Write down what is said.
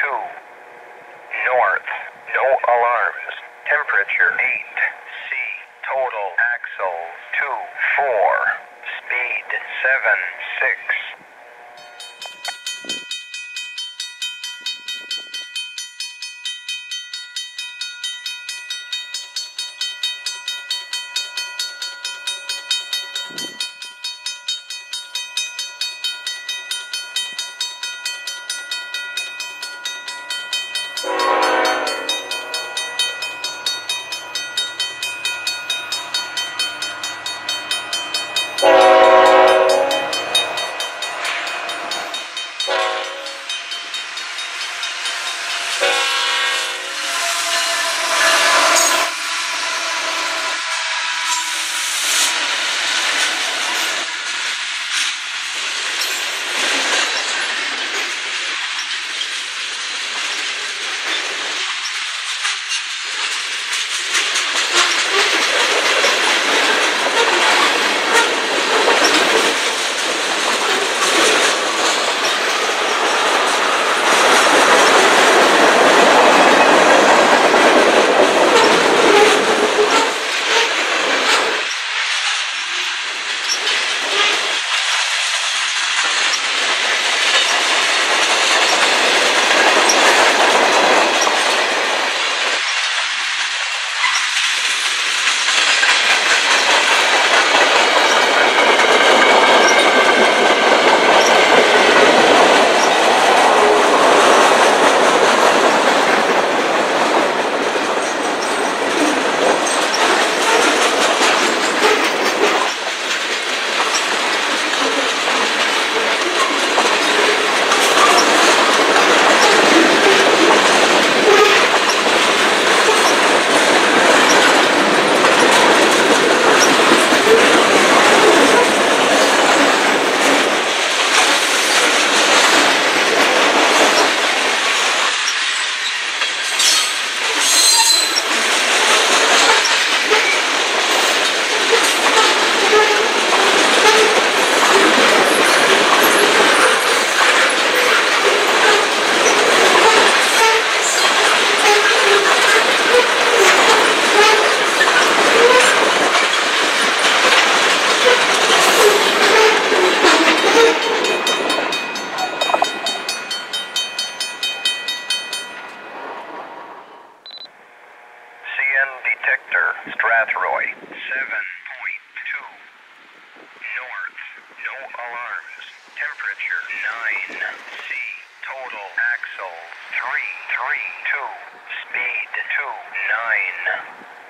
two. North, no alarms. Temperature 8. C. Total axles 2, 4. Speed 7, 6. CN detector, Strathroy, 7.2. North, no alarms. Temperature 9. C. Total axle 332. Speed 2. 9.